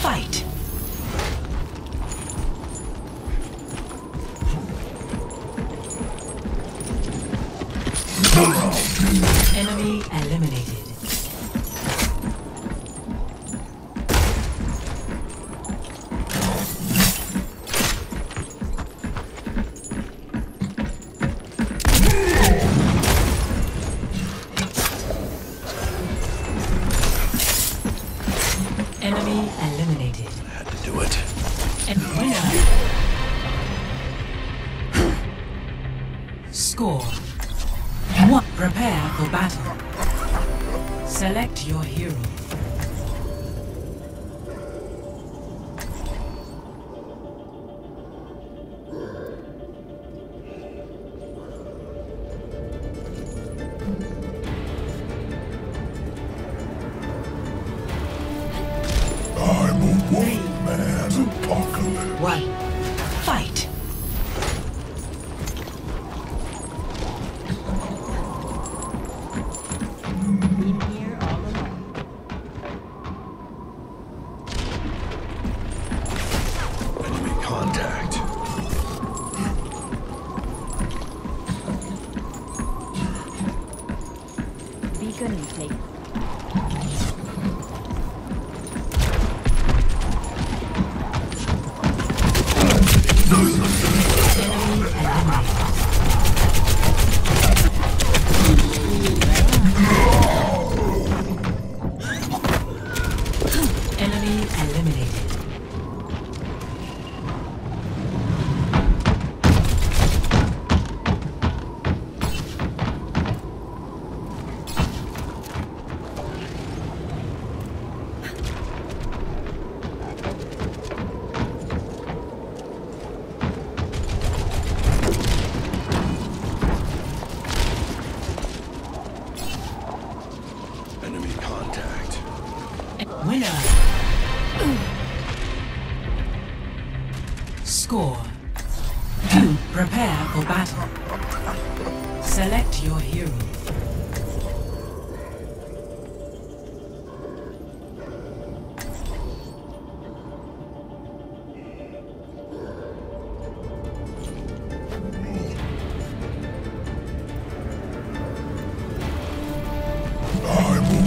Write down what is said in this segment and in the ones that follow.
Fight! Enemy eliminated. Enemy eliminated. I had to do it. And winner. Score. One. Prepare for battle. Select your hero. I'm a wolf man apocalypse. One. Fight. Been here all along. Enemy contact. Beacon intake. Enemy eliminated. Score. Prepare for battle. Select your hero. I'm a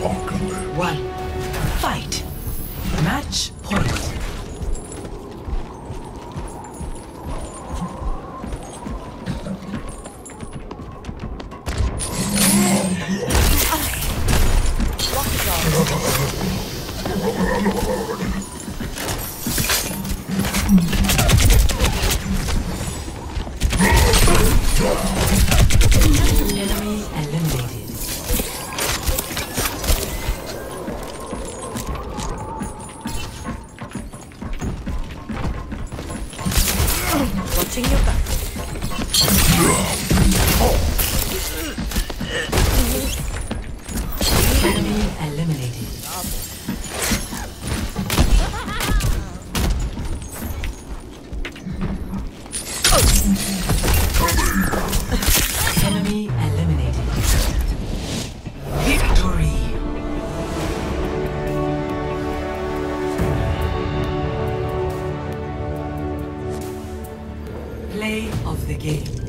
wolf Watching your back. Play of the game.